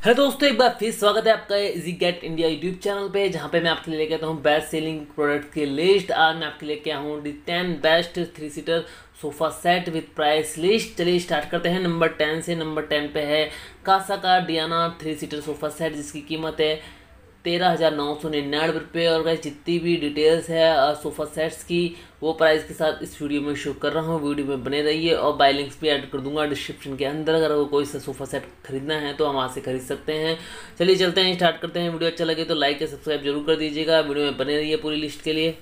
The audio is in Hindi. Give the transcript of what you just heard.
हेलो दोस्तों, एक बार फिर स्वागत है आपका easy get India YouTube channel पे, जहाँ पे मैं आपके लिए लेके आता हूँ बेस्ट सेलिंग प्रोडक्ट की लिस्ट आज मैं आपके लिए आया हूँ the ten best three seater sofa set with price list चलिए स्टार्ट करते हैं। नंबर टेन से नंबर टेन पे है। कासा का Diana three seater sofa set जिसकी कीमत है तेरह हज़ार नौ सौ निन्यानवे रुपये और गैस जितनी भी डिटेल्स है सोफ़ा सेट्स की, वो प्राइस के साथ इस वीडियो में शो कर रहा हूँ। वीडियो में बने रहिए और बाय लिंक्स भी ऐड कर दूँगा डिस्क्रिप्शन के अंदर। अगर वो कोई सा सोफ़ा सेट खरीदना है तो हम वहाँ से खरीद सकते हैं। चलिए चलते हैं स्टार्ट करते हैं। वीडियो अच्छा लगे तो लाइक या सब्सक्राइब ज़रूर कर दीजिएगा। वीडियो में बने रहिए पूरी लिस्ट के लिए।